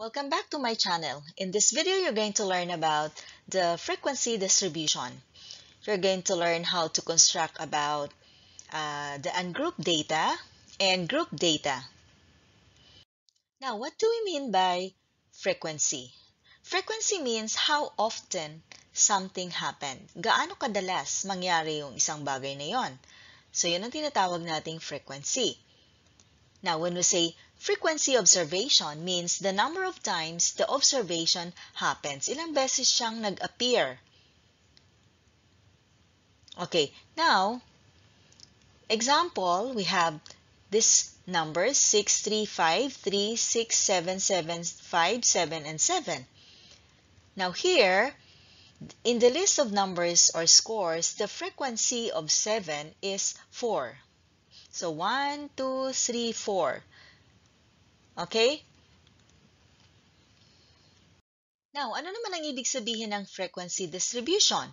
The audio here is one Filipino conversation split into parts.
Welcome back to my channel. In this video, you're going to learn about the frequency distribution. You're going to learn how to construct about uh, the ungrouped data and group data. Now, what do we mean by frequency? Frequency means how often something happened. Gaano kadalas mangyari yung isang bagay na yon. So, yun ang tinatawag nating frequency. Now, when we say frequency observation means the number of times the observation happens. Ilang beses siyang nag-appear. Okay, now, example, we have this numbers 6, 3, 5, 3, 6, 7, 7, 5, 7, and 7. Now here, in the list of numbers or scores, the frequency of 7 is 4. So 1, 2, 3, 4. Okay? Now, ano naman ang ibig sabihin ng frequency distribution?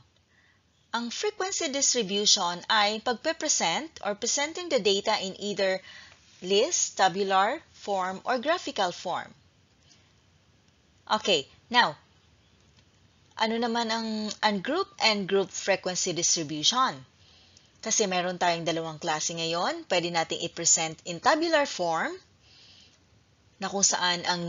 Ang frequency distribution ay pagpe-present or presenting the data in either list, tabular form, or graphical form. Okay, now, ano naman ang ungrouped and group frequency distribution? Kasi meron tayong dalawang klase ngayon. Pwede nating i-present in tabular form na kung saan ang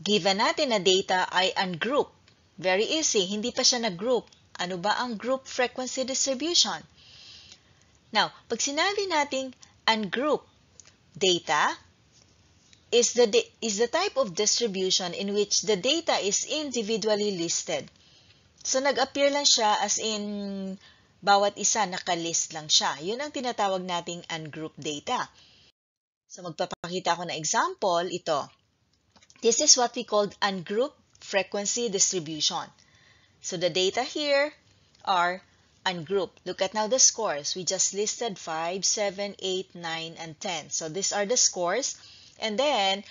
given natin na data ay ungrouped. Very easy, hindi pa siya nag-group. Ano ba ang group frequency distribution? Now, pag sinabi nating ungrouped data, is the, is the type of distribution in which the data is individually listed. So, nag-appear lang siya as in bawat isa nakalist lang siya. Yun ang tinatawag nating ungrouped data. So, magpapakita ako na example, ito. This is what we called ungrouped frequency distribution. So, the data here are ungrouped. Look at now the scores. We just listed 5, 7, 8, 9, and 10. So, these are the scores. And then,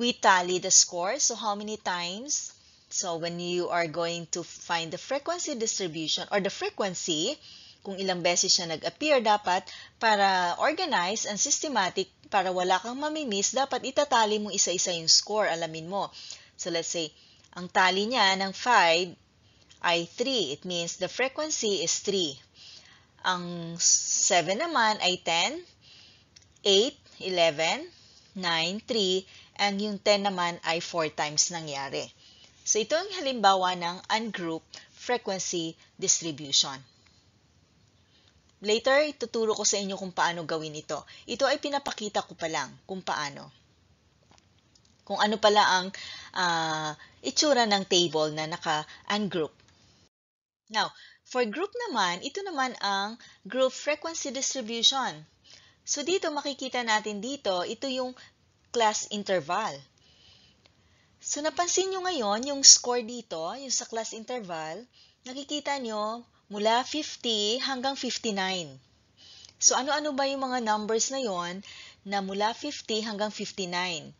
we tally the scores. So, how many times? So, when you are going to find the frequency distribution or the frequency, kung ilang beses siya nag-appear, dapat para organized and systematic, para wala kang mamimiss, dapat itatali mo isa-isa yung score, alamin mo. So, let's say, ang tally niya ng 5 ay 3. It means the frequency is 3. Ang 7 naman ay 10, 8, 11, 9, 3, and yung 10 naman ay 4 times nangyari. So, ito ang halimbawa ng ungrouped frequency distribution. Later, ituturo ko sa inyo kung paano gawin ito. Ito ay pinapakita ko pa lang kung paano. Kung ano pala ang uh, itsura ng table na naka-ungroup. Now, for group naman, ito naman ang group frequency distribution. So, dito makikita natin dito, ito yung class interval. So, napansin nyo ngayon, yung score dito, yung sa class interval, nakikita nyo, mula 50 hanggang 59. So, ano-ano ba yung mga numbers na yon na mula 50 hanggang 59?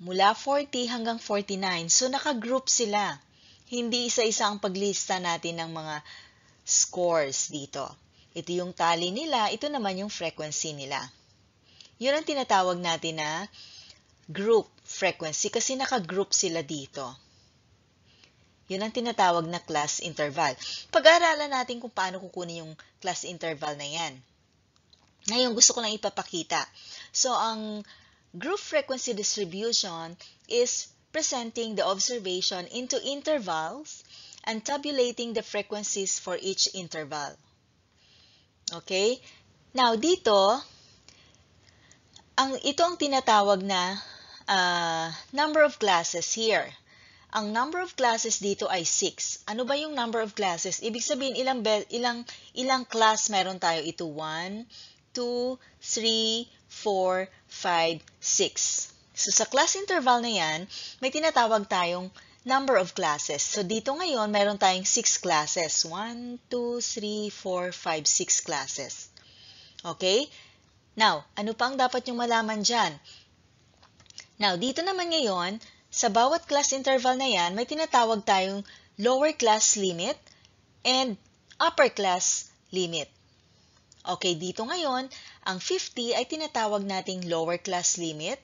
Mula 40 hanggang 49. So, naka-group sila. Hindi isa-isa ang paglista natin ng mga scores dito. Ito yung tally nila, ito naman yung frequency nila. Yun ang tinatawag natin na group frequency kasi naka-group sila dito. Yun ang tinatawag na class interval. Pag-aaralan natin kung paano kukunin yung class interval na yan. Ngayon, gusto ko lang ipapakita. So, ang group frequency distribution is presenting the observation into intervals and tabulating the frequencies for each interval. Okay? Now, dito, ang, ito ang tinatawag na uh, number of classes here. Ang number of classes dito ay 6. Ano ba yung number of classes? Ibig sabihin, ilang, ilang, ilang class meron tayo? Ito 1, 2, 3, 4, 5, 6. So, sa class interval na yan, may tinatawag tayong number of classes. So, dito ngayon, meron tayong 6 classes. 1, 2, 3, 4, 5, 6 classes. Okay? Now, ano pang dapat yung malaman dyan? Now, dito naman ngayon, sa bawat class interval na yan, may tinatawag tayong lower class limit and upper class limit. Okay, dito ngayon, ang 50 ay tinatawag nating lower class limit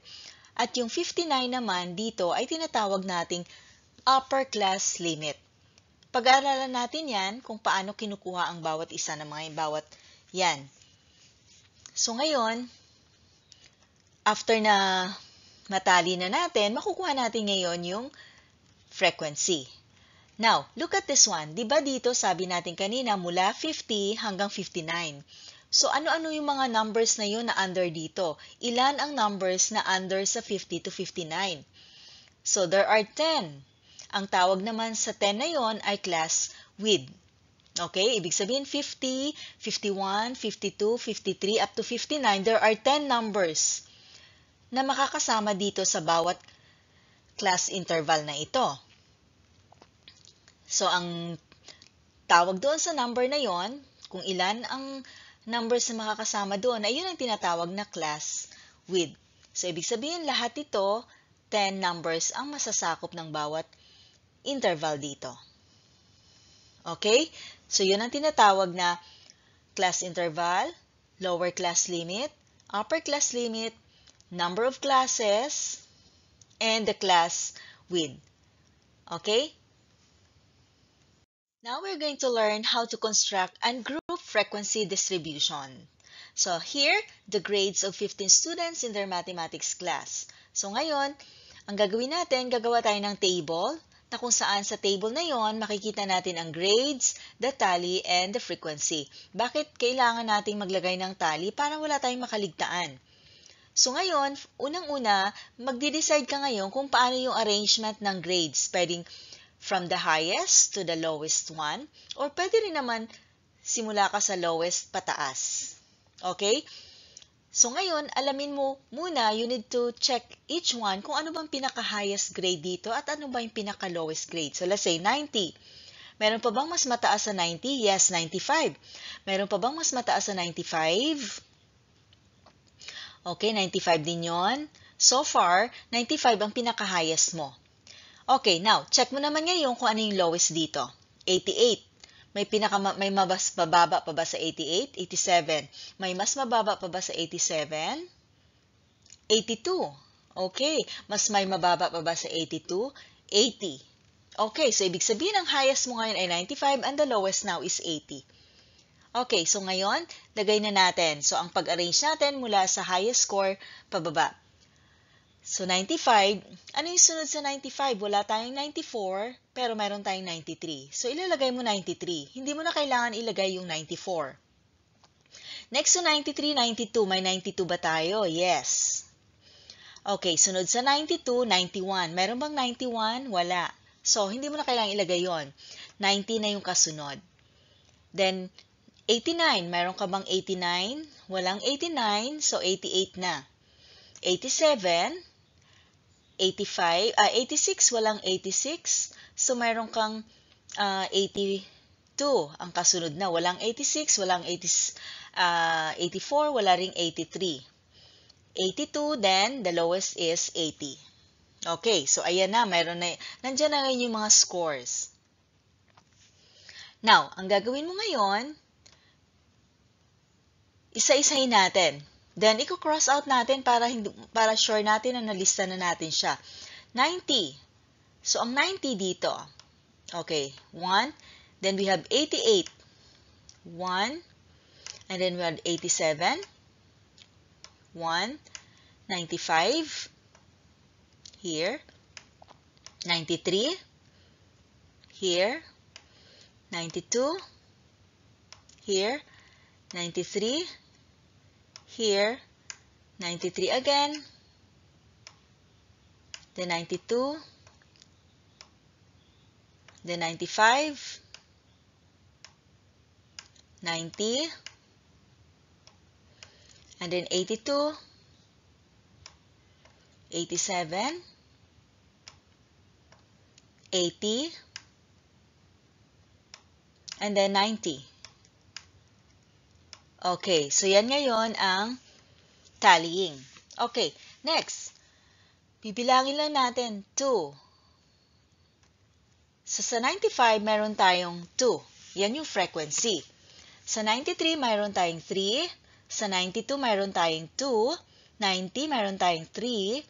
At yung 59 naman dito ay tinatawag nating upper class limit. Pag-aaralan natin yan kung paano kinukuha ang bawat isa ng mga bawat yan. So ngayon, after na matali na natin, makukuha natin ngayon yung frequency. Now, look at this one. Di ba dito sabi natin kanina mula 50 hanggang 59. So, ano-ano yung mga numbers na yun na under dito? Ilan ang numbers na under sa 50 to 59? So, there are 10. Ang tawag naman sa 10 na yon ay class with. Okay? Ibig sabihin 50, 51, 52, 53, up to 59. There are 10 numbers na makakasama dito sa bawat class interval na ito. So, ang tawag doon sa number na yon, kung ilan ang numbers na makakasama doon, ay yun ang tinatawag na class with. So, ibig sabihin, lahat ito, 10 numbers ang masasakop ng bawat interval dito. Okay? So, yun ang tinatawag na class interval, lower class limit, upper class limit, number of classes, and the class with. Okay? Now we're going to learn how to construct and group frequency distribution. So here, the grades of 15 students in their mathematics class. So ngayon, ang gagawin natin, gagawa tayo ng table na kung saan sa table na yon makikita natin ang grades, the tally, and the frequency. Bakit kailangan nating maglagay ng tally? Para wala tayong makaligtaan. So ngayon, unang-una, magde-decide ka ngayon kung paano yung arrangement ng grades. Pwedeng from the highest to the lowest one, or pwede rin naman simula ka sa lowest pataas. Okay? So ngayon, alamin mo muna, you need to check each one kung ano bang pinaka-highest grade dito at ano ba yung pinaka-lowest grade. So let's say 90. Meron pa bang mas mataas sa 90? Yes, 95. Meron pa bang mas mataas sa 95? Okay, 95 din yon. So far, 95 ang pinaka-highest mo. Okay, now, check mo naman ngayon kung ano yung lowest dito. 88. May pinaka may mabas mababa pa ba sa 88? 87. May mas mababa pa ba sa 87? 82. Okay, mas may mababa pa ba sa 82? 80. Okay, so ibig sabihin ang highest mo ngayon ay 95 and the lowest now is 80. Okay, so ngayon, lagay na natin. So ang pag-arrange natin mula sa highest score pababa. So, 95, ano yung sunod sa 95? Wala tayong 94, pero meron tayong 93. So, ilalagay mo 93. Hindi mo na kailangan ilagay yung 94. Next to 93, 92. May 92 ba tayo? Yes. Okay, sunod sa 92, 91. Meron bang 91? Wala. So, hindi mo na kailangan ilagay yon. 90 na yung kasunod. Then, 89. Meron ka bang 89? Walang 89, so 88 na. 87, 85, uh, 86, walang 86. So, mayroon kang uh, 82. Ang kasunod na, walang 86, walang 80, uh, 84, wala ring 83. 82, then the lowest is 80. Okay, so ayan na, mayroon na, nandiyan na ngayon yung mga scores. Now, ang gagawin mo ngayon, isa-isahin natin. Then, i-cross out natin para, hindi, para sure natin na nalista na natin siya. 90. So, ang 90 dito. Okay, 1. Then, we have 88. 1. And then, we have 87. 1. 95. Here. 93. Here. 92. Here. 93 here, 93 again, then 92, then 95, 90, and then 82, 87, 80, and then 90. Okay, so yan ngayon ang tallying. Okay, next. Bibilangin lang natin 2. So, sa 95, meron tayong 2. Yan yung frequency. Sa 93, meron tayong 3. Sa 92, meron tayong 2. 90, meron tayong 3.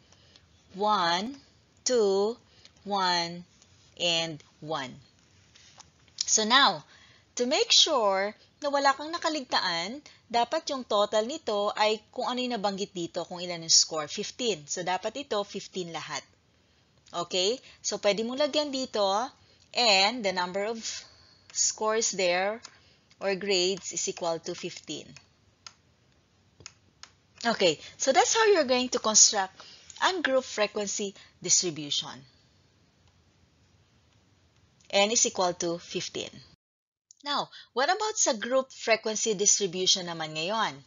1, 2, 1, and 1. So now, to make sure na wala kang nakaligtaan, dapat yung total nito ay kung ano yung nabanggit dito, kung ilan yung score, 15. So, dapat ito, 15 lahat. Okay? So, pwede mong lagyan dito, and the number of scores there, or grades, is equal to 15. Okay, so that's how you're going to construct ungroup frequency distribution. N is equal to 15. Now, what about sa group frequency distribution naman ngayon?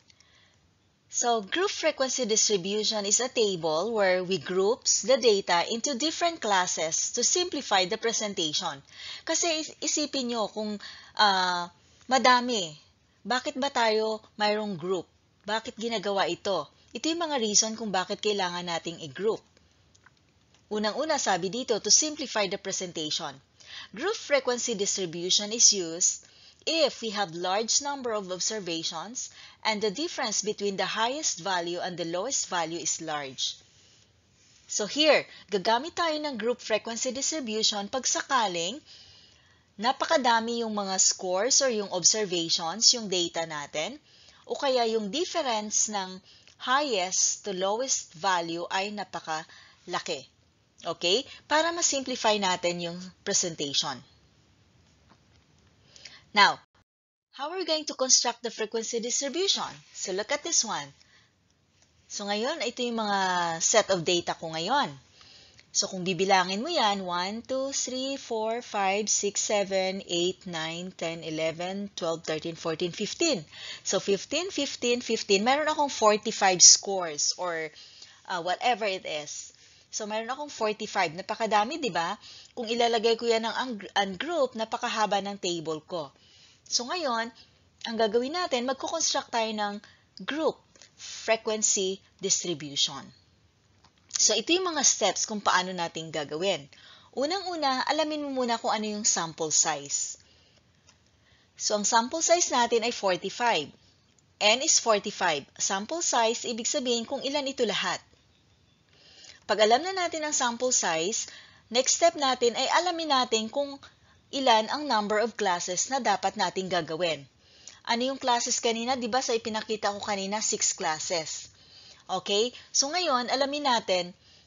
So, group frequency distribution is a table where we groups the data into different classes to simplify the presentation. Kasi isipin nyo kung uh, madami, bakit ba tayo mayroong group? Bakit ginagawa ito? Ito yung mga reason kung bakit kailangan nating i-group. Unang-una sabi dito, to simplify the presentation. Group frequency distribution is used if we have large number of observations and the difference between the highest value and the lowest value is large. So here, gagamit tayo ng group frequency distribution pag sakaling napakadami yung mga scores or yung observations, yung data natin, o kaya yung difference ng highest to lowest value ay napakalaki. Okay? Para ma-simplify natin yung presentation. Now, how are we going to construct the frequency distribution? So, look at this one. So, ngayon, ito yung mga set of data ko ngayon. So, kung bibilangin mo yan, 1, 2, 3, 4, 5, 6, 7, 8, 9, 10, 11, 12, 13, 14, 15. So, 15, 15, 15. Meron akong 45 scores or uh, whatever it is. So, mayroon akong 45. Napakadami, di ba? Kung ilalagay ko yan ng ungroup, napakahaba ng table ko. So, ngayon, ang gagawin natin, magko-construct tayo ng group frequency distribution. So, ito yung mga steps kung paano natin gagawin. Unang-una, alamin mo muna kung ano yung sample size. So, ang sample size natin ay 45. N is 45. Sample size, ibig sabihin kung ilan ito lahat. Pag alam na natin ang sample size, next step natin ay alamin natin kung ilan ang number of classes na dapat nating gagawin. Ano yung classes kanina? Di ba sa ipinakita ko kanina, 6 classes. Okay? So ngayon, alamin natin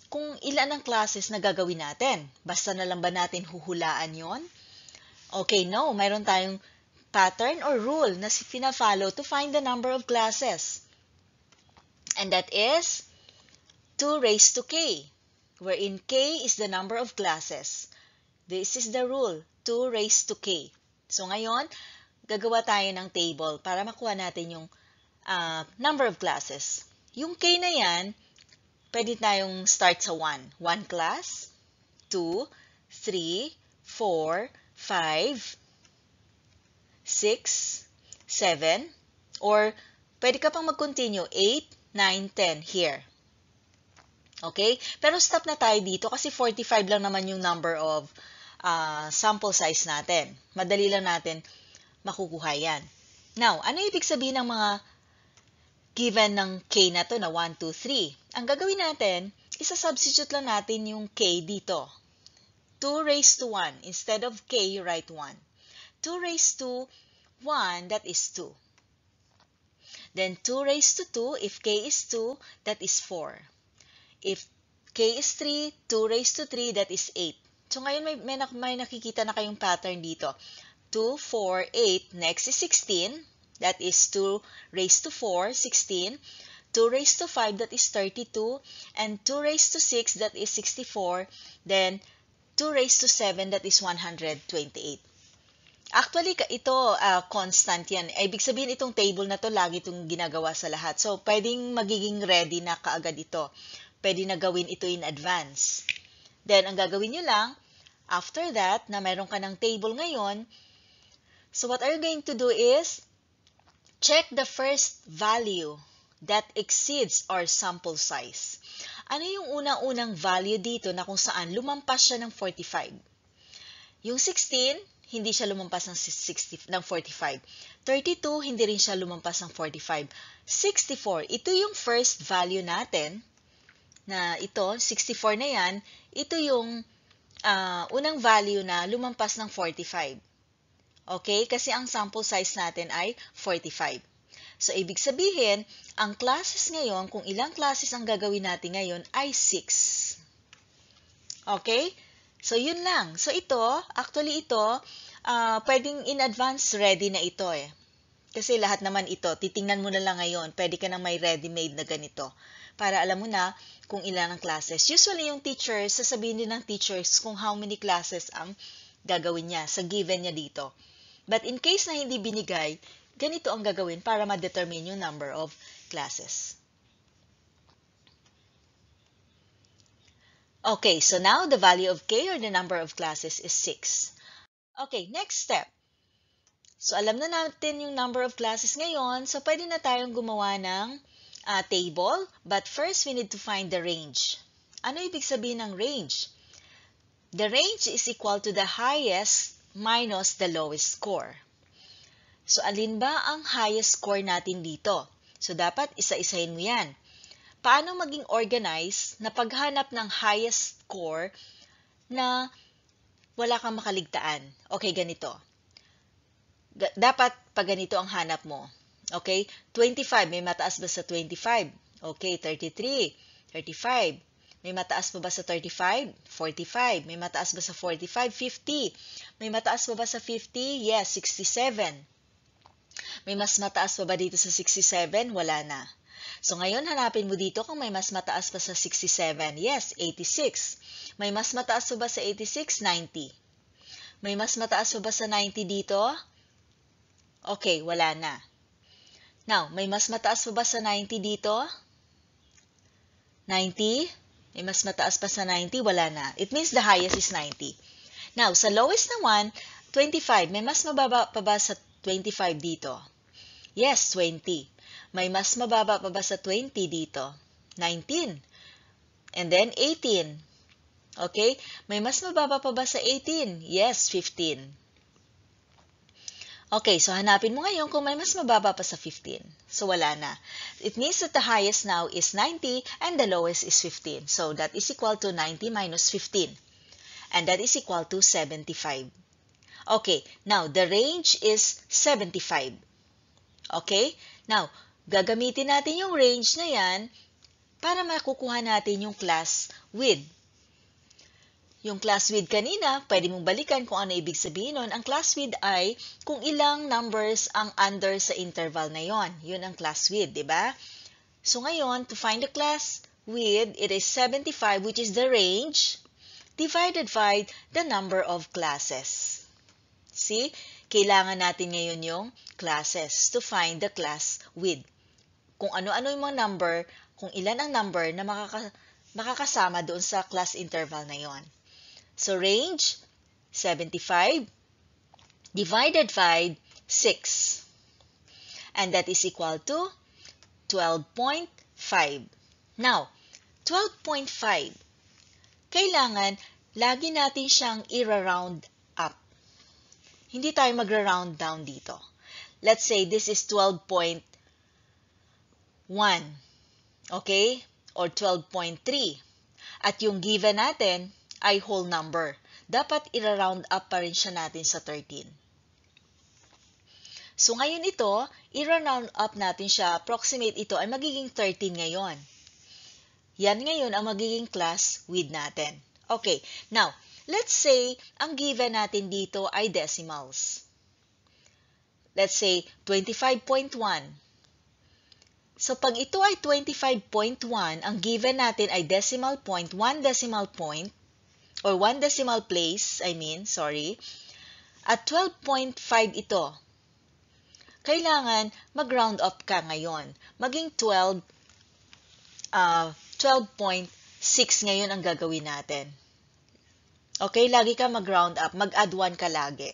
kung ilan ang classes na gagawin natin. Basta na lang ba natin huhulaan yon? Okay, no. Mayroon tayong pattern or rule na fina-follow to find the number of classes. And that is 2 raised to k, wherein k is the number of classes. This is the rule, 2 raised to k. So ngayon, gagawa tayo ng table para makuha natin yung uh, number of classes. Yung k na yan, pwede tayong start sa 1. 1 class, 2, 3, 4, 5, 6, 7, or pwede ka pang mag-continue 8, 9, 10 here. Okay? Pero stop na tayo dito kasi 45 lang naman yung number of uh, sample size natin. Madali lang natin makukuha yan. Now, ano ibig sabihin ng mga given ng k na to na 1, 2, 3? Ang gagawin natin, isa-substitute lang natin yung k dito. 2 raised to 1. Instead of k, you write 1. 2 raised to 1, that is 2. Then 2 raised to 2, if k is 2, that is 4. If k is 3, 2 raised to 3, that is 8. So, ngayon may, may, may nakikita na kayong pattern dito. 2, 4, 8. Next is 16. That is 2 raised to 4, 16. 2 raised to 5, that is 32. And 2 raised to 6, that is 64. Then, 2 raised to 7, that is 128. Actually, ito, uh, constant yan. Ibig sabihin, itong table na to, lagi itong ginagawa sa lahat. So, pwedeng magiging ready na kaagad ito pwede na gawin ito in advance. Then, ang gagawin nyo lang, after that, na meron ka ng table ngayon, so what are you going to do is, check the first value that exceeds our sample size. Ano yung unang-unang value dito na kung saan lumampas siya ng 45? Yung 16, hindi siya lumampas ng, 60, ng 45. 32, hindi rin siya lumampas ng 45. 64, ito yung first value natin na ito, 64 na yan, ito yung uh, unang value na lumampas ng 45. Okay? Kasi ang sample size natin ay 45. So, ibig sabihin, ang classes ngayon, kung ilang classes ang gagawin natin ngayon, ay 6. Okay? So, yun lang. So, ito, actually ito, uh, pwedeng in advance ready na ito eh. Kasi lahat naman ito, titingnan mo na lang ngayon, pwede ka nang may ready-made na ganito. Para alam mo na kung ilan ang classes. Usually yung teachers, sasabihin din ng teachers kung how many classes ang gagawin niya sa given niya dito. But in case na hindi binigay, ganito ang gagawin para ma-determine yung number of classes. Okay, so now the value of k or the number of classes is 6. Okay, next step. So, alam na natin yung number of classes ngayon. So, pwede na tayong gumawa ng uh, table. But first, we need to find the range. Ano ibig sabihin ng range? The range is equal to the highest minus the lowest score. So, alin ba ang highest score natin dito? So, dapat isa-isahin mo yan. Paano maging organized na paghanap ng highest score na wala kang makaligtaan? Okay, ganito dapat pag ganito ang hanap mo. Okay? 25, may mataas ba sa 25? Okay, 33, 35. May mataas pa ba sa 35? 45. May mataas ba sa 45? 50. May mataas pa ba sa 50? Yes, 67. May mas mataas pa ba dito sa 67? Wala na. So, ngayon, hanapin mo dito kung may mas mataas pa sa 67. Yes, 86. May mas mataas pa ba sa 86? 90. May mas mataas pa ba sa 90 dito? Okay, wala na. Now, may mas mataas pa ba sa 90 dito? 90? May mas mataas pa sa 90? Wala na. It means the highest is 90. Now, sa lowest naman, 25. May mas mababa pa ba sa 25 dito? Yes, 20. May mas mababa pa ba sa 20 dito? 19. And then 18. Okay? May mas mababa pa ba sa 18? Yes, 15. Okay, so hanapin mo ngayon kung may mas mababa pa sa 15. So, wala na. It means that the highest now is 90 and the lowest is 15. So, that is equal to 90 minus 15. And that is equal to 75. Okay, now the range is 75. Okay? Now, gagamitin natin yung range na yan para makukuha natin yung class width. Yung class width kanina, pwede mong balikan kung ano ibig sabihin nun. Ang class width ay kung ilang numbers ang under sa interval na yon. Yun ang class width, di ba? So ngayon, to find the class width, it is 75, which is the range, divided by the number of classes. See? Kailangan natin ngayon yung classes to find the class width. Kung ano-ano yung mga number, kung ilan ang number na makaka makakasama doon sa class interval na yon. So range 75 divided by 6. And that is equal to 12.5. Now, 12.5. Kailangan lagi natin siyang i-round up. Hindi tayo magra-round down dito. Let's say this is 12.1. Okay? Or 12.3. At yung given natin, ay whole number. Dapat i-round up pa rin siya natin sa 13. So, ngayon ito, i-round up natin siya, approximate ito ay magiging 13 ngayon. Yan ngayon ang magiging class width natin. Okay, now, let's say, ang given natin dito ay decimals. Let's say, 25.1. So, pag ito ay 25.1, ang given natin ay decimal point, 1 decimal point, or one decimal place, I mean, sorry, at 12.5 ito. Kailangan mag-round up ka ngayon. Maging 12, uh, 12.6 ngayon ang gagawin natin. Okay, lagi ka mag-round up. Mag-add 1 ka lagi.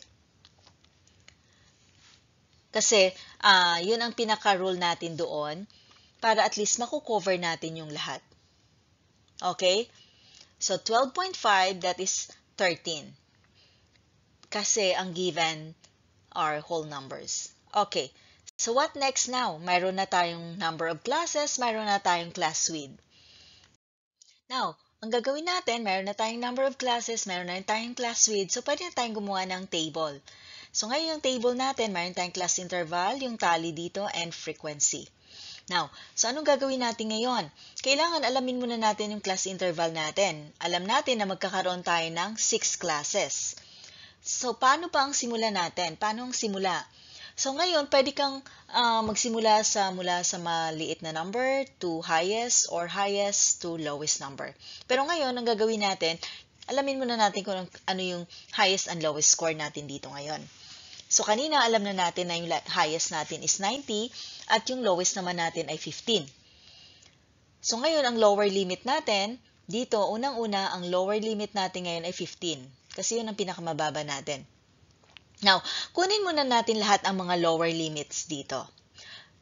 Kasi, uh, yun ang pinaka-rule natin doon para at least makukover natin yung lahat. Okay? So, 12.5, that is 13. Kasi ang given are whole numbers. Okay. So, what next now? Mayroon na tayong number of classes, mayroon na tayong class width. Now, ang gagawin natin, meron na tayong number of classes, meron na tayong class width, so pwede na tayong gumawa ng table. So ngayon yung table natin, meron tayong class interval, yung tally dito, and frequency. Now, so anong gagawin natin ngayon? Kailangan alamin muna natin yung class interval natin. Alam natin na magkakaroon tayo ng 6 classes. So, paano pa ang simula natin? Paano ang simula? So, ngayon, pwede kang uh, magsimula sa mula sa maliit na number to highest or highest to lowest number. Pero ngayon, ang gagawin natin, alamin muna natin kung ano yung highest and lowest score natin dito ngayon. So, kanina alam na natin na yung highest natin is 90 at yung lowest naman natin ay 15. So, ngayon, ang lower limit natin, dito, unang-una, ang lower limit natin ngayon ay 15. Kasi yun ang pinakamababa natin. Now, kunin muna natin lahat ang mga lower limits dito.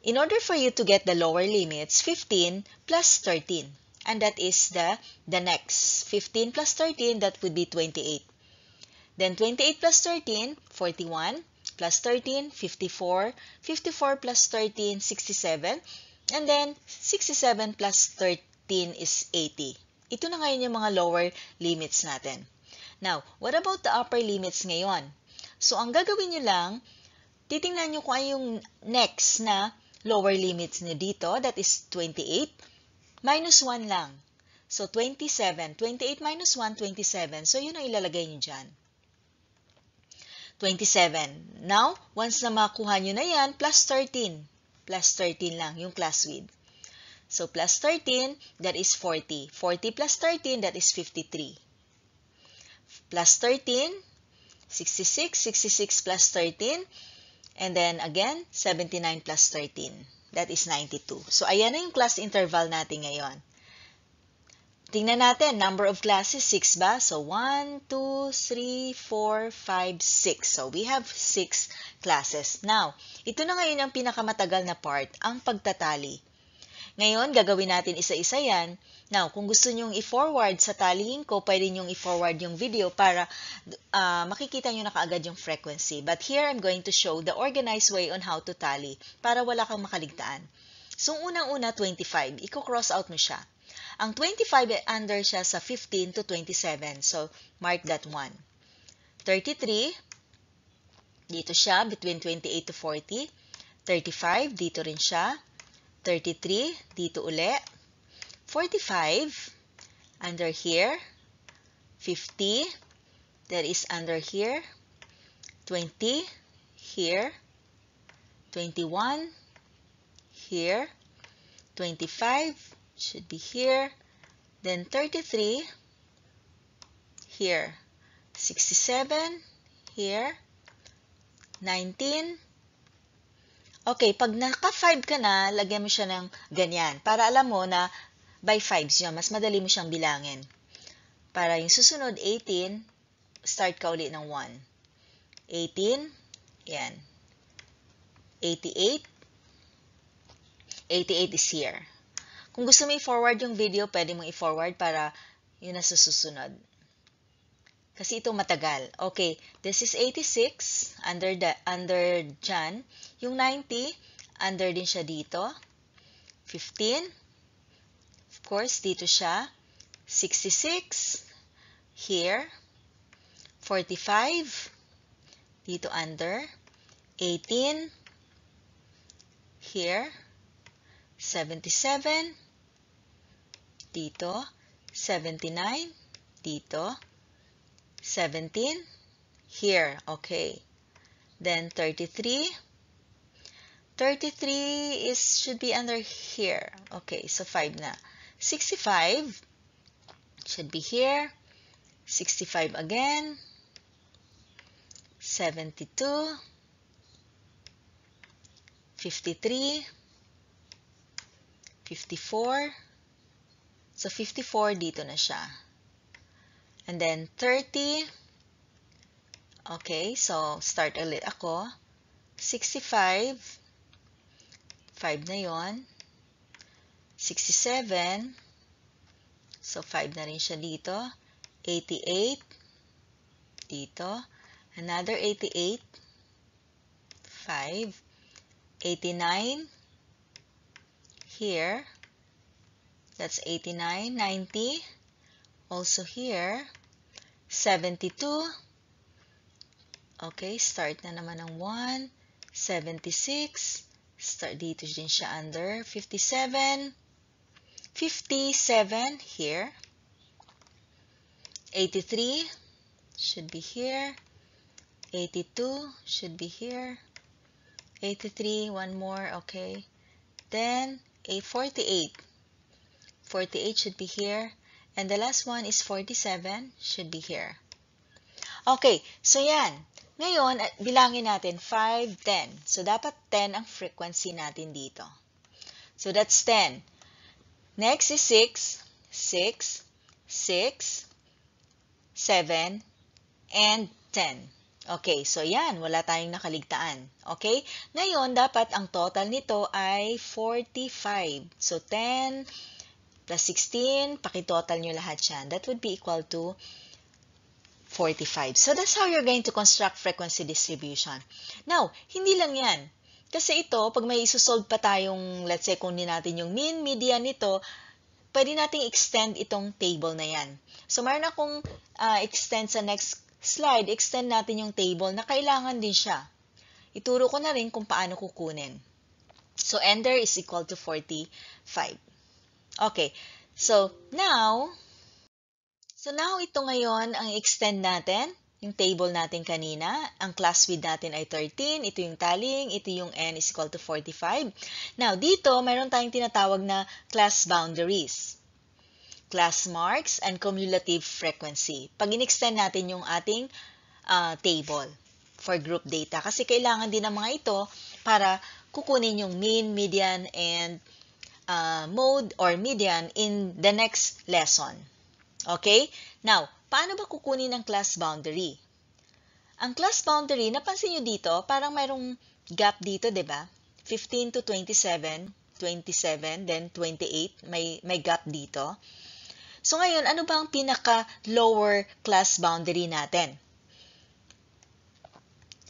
In order for you to get the lower limits, 15 plus 13. And that is the, the next. 15 plus 13, that would be 28. Then 28 plus 13, 41. Plus 13, 54. 54 plus 13, 67. And then 67 plus 13 is 80. Ito na ngayon yung mga lower limits natin. Now, what about the upper limits ngayon? So, ang gagawin nyo lang, titingnan nyo kung ano yung next na lower limits nyo dito. That is 28. Minus 1 lang. So, 27. 28 minus 1, 27. So, yun ang ilalagay nyo dyan. 27. Now, once na makuha nyo na yan, plus 13. Plus 13 lang, yung class width. So, plus 13, that is 40. 40 plus 13, that is 53 plus 13, 66, 66 plus 13, and then again, 79 plus 13. That is 92. So, ayan na yung class interval natin ngayon. Tingnan natin, number of classes, 6 ba? So, 1, 2, 3, 4, 5, 6. So, we have 6 classes. Now, ito na ngayon ang pinakamatagal na part, ang pagtatali. Ngayon, gagawin natin isa-isa yan. Now, kung gusto nyong i-forward sa tallying ko, pwede nyong i-forward yung video para uh, makikita nyo na kaagad yung frequency. But here, I'm going to show the organized way on how to tally para wala kang makaligtaan. So, unang-una, 25. Iko-cross out mo siya. Ang 25 ay under siya sa 15 to 27. So, mark that one. 33, dito siya, between 28 to 40. 35, dito rin siya. 33, dito uli. 45, under here. 50, that is under here. 20, here. 21, here. 25, should be here. Then 33, here. 67, here. 19, Okay, pag naka-5 ka na, lagyan mo siya ng ganyan. Para alam mo na by 5 siya. Mas madali mo siyang bilangin. Para yung susunod, 18, start ka ulit ng 1. 18, yan. 88, 88 is here. Kung gusto mo i-forward yung video, pwede mong i-forward para yun na susunod. Kasi ito matagal. Okay, this is 86 under the under dyan. Yung 90 under din siya dito. 15 of course dito siya. 66 here. 45 dito under. 18 here. 77 dito. 79 dito. 17 here. Okay. Then 33. 33 is should be under here. Okay, so 5 na. 65 should be here. 65 again. 72. 53. 54. So, 54 dito na siya. And then 30. Okay, so start ulit ako. 65. 5 na yon. 67. So 5 na rin siya dito. 88. Dito. Another 88. 5. 89. Here. That's 89. 90. Also here, 72. Okay, start na naman ng 1. 76. Start dito din siya under. 57. 57 here. 83 should be here. 82 should be here. 83, one more, okay. Then, a 48. 48 should be here. And the last one is 47, should be here. Okay, so yan. Ngayon, bilangin natin 5, 10. So, dapat 10 ang frequency natin dito. So, that's 10. Next is 6, 6, 6, 7, and 10. Okay, so yan, wala tayong nakaligtaan. Okay? Ngayon, dapat ang total nito ay 45. So, 10 plus 16, pakitotal nyo lahat yan. That would be equal to 45. So, that's how you're going to construct frequency distribution. Now, hindi lang yan. Kasi ito, pag may isusolve pa tayong, let's say, kunin natin yung mean, median nito, pwede nating extend itong table na yan. So, mayroon akong uh, extend sa next slide, extend natin yung table na kailangan din siya. Ituro ko na rin kung paano kukunin. So, ender is equal to 45. Okay. So, now, so now ito ngayon ang extend natin, yung table natin kanina. Ang class width natin ay 13. Ito yung taling. Ito yung n is equal to 45. Now, dito, mayroon tayong tinatawag na class boundaries class marks, and cumulative frequency. Pag in-extend natin yung ating uh, table for group data. Kasi kailangan din ng mga ito para kukunin yung mean, median, and uh, mode or median in the next lesson. Okay? Now, paano ba kukunin ang class boundary? Ang class boundary, napansin nyo dito, parang mayroong gap dito, di ba? 15 to 27, 27, then 28, may, may gap dito. So ngayon, ano ba ang pinaka-lower class boundary natin?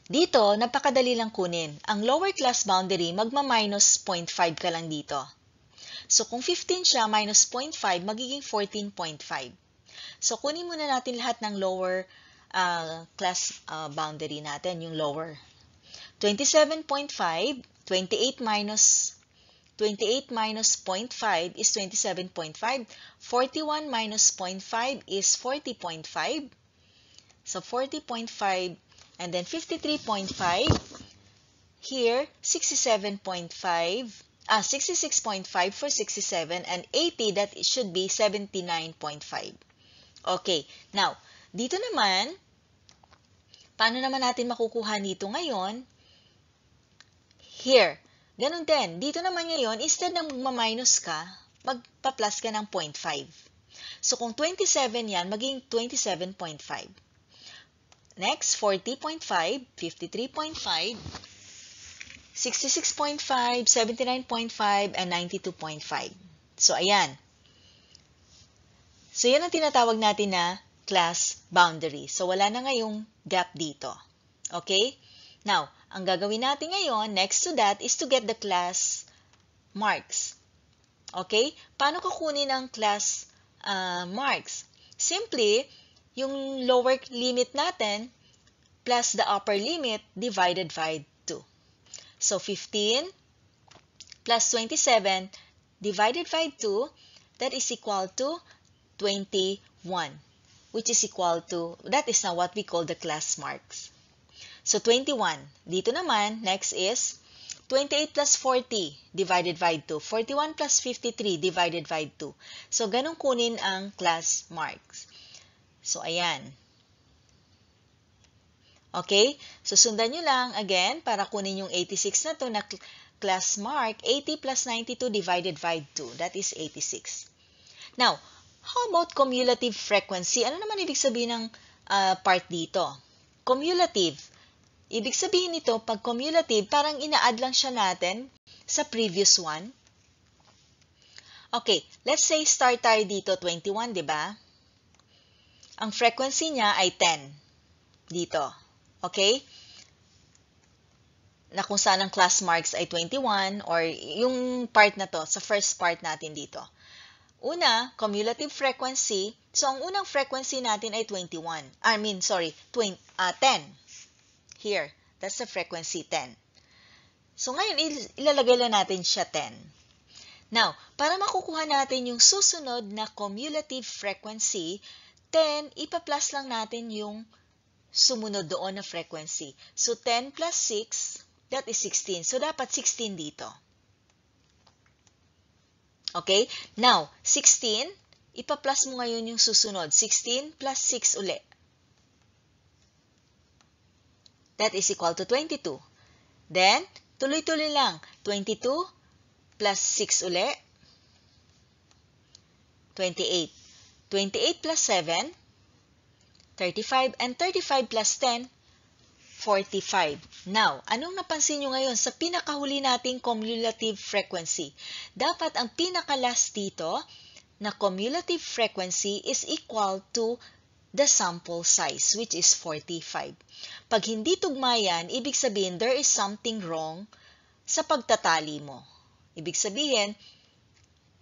Dito, napakadali lang kunin. Ang lower class boundary, magma-minus 0.5 ka lang dito. So kung 15 siya, minus 0.5, magiging 14.5. So kunin muna natin lahat ng lower uh, class uh, boundary natin, yung lower. 27.5, 28 minus 28 minus 0.5 is 27.5. 41 minus 0.5 is 40.5. So 40.5 and then 53.5. Here, 67.5. Ah, 66.5 for 67 and 80 that should be 79.5. Okay, now, dito naman, paano naman natin makukuha nito ngayon? Here, Ganon din. Dito naman ngayon, instead na magma-minus ka, magpa-plus ka ng 0.5. So, kung 27 yan, maging 27.5. Next, 40.5, 53.5, 66.5, 79.5, and 92.5. So, ayan. So, yan ang tinatawag natin na class boundary. So, wala na ngayong gap dito. Okay? Now, ang gagawin natin ngayon, next to that, is to get the class marks. Okay? Paano kukunin ang class uh, marks? Simply, yung lower limit natin plus the upper limit divided by 2. So, 15 plus 27 divided by 2, that is equal to 21, which is equal to, that is now what we call the class marks. So, 21. Dito naman, next is 28 plus 40 divided by 2. 41 plus 53 divided by 2. So, ganun kunin ang class marks. So, ayan. Okay? So, sundan nyo lang again para kunin yung 86 na to na class mark. 80 plus 92 divided by 2. That is 86. Now, how about cumulative frequency? Ano naman ibig sabihin ng uh, part dito? Cumulative Ibig sabihin nito, pag cumulative, parang ina-add lang siya natin sa previous one. Okay, let's say start tayo dito, 21, di ba? Ang frequency niya ay 10 dito. Okay? Na kung saan ang class marks ay 21 or yung part na to, sa first part natin dito. Una, cumulative frequency. So, ang unang frequency natin ay 21. I mean, sorry, 20, uh, 10. Here, that's the frequency 10. So, ngayon, ilalagay lang natin siya 10. Now, para makukuha natin yung susunod na cumulative frequency, 10, ipa-plus lang natin yung sumunod doon na frequency. So, 10 plus 6, that is 16. So, dapat 16 dito. Okay? Now, 16, ipa-plus mo ngayon yung susunod. 16 plus 6 uli. That is equal to 22. Then, tuloy-tuloy lang. 22 plus 6 uli. 28. 28 plus 7, 35. And 35 plus 10, 45. Now, anong napansin nyo ngayon sa pinakahuli nating cumulative frequency? Dapat ang pinaka-last dito na cumulative frequency is equal to the sample size, which is 45. Pag hindi tugma yan, ibig sabihin there is something wrong sa pagtatali mo. Ibig sabihin,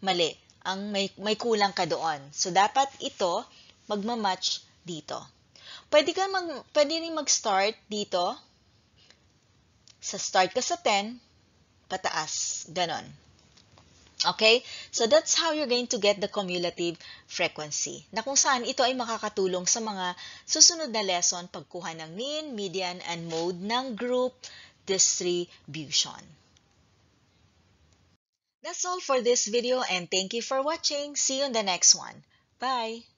mali. Ang may, may kulang ka doon. So, dapat ito magmamatch dito. Pwede ka mag, pwede rin mag-start dito. Sa start ka sa 10, pataas. Ganon. Okay? So, that's how you're going to get the cumulative frequency. Na kung saan ito ay makakatulong sa mga susunod na lesson pagkuha ng mean, median, and mode ng group distribution. That's all for this video and thank you for watching. See you in the next one. Bye!